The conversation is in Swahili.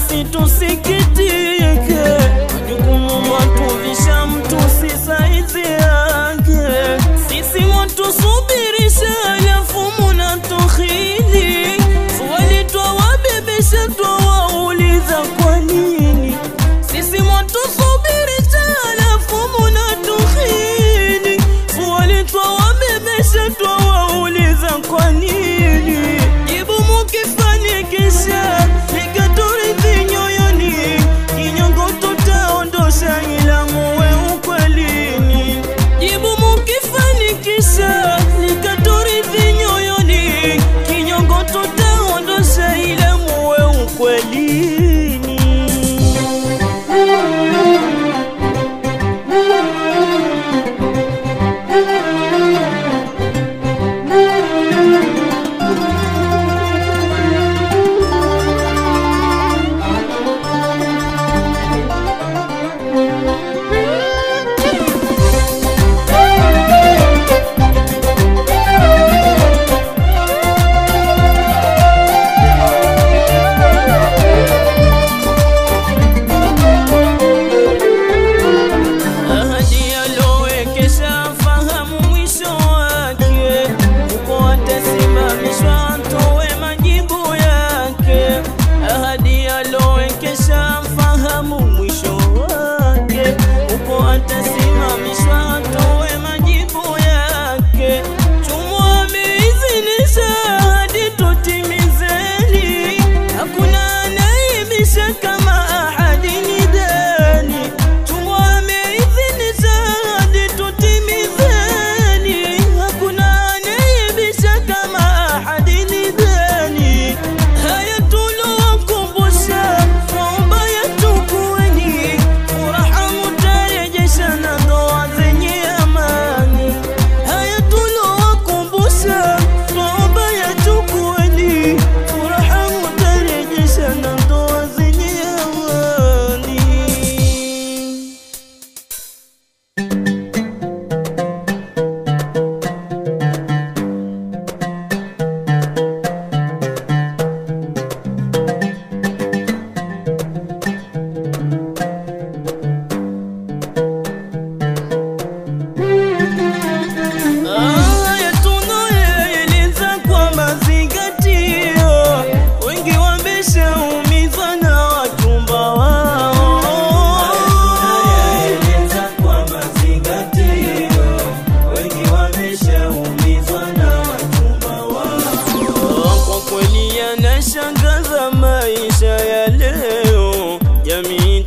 Usitusikitike, majukumu matuvisha mtu si saizi yake. Sisi watusubirisha, alafu munatukhili swali twawabebesha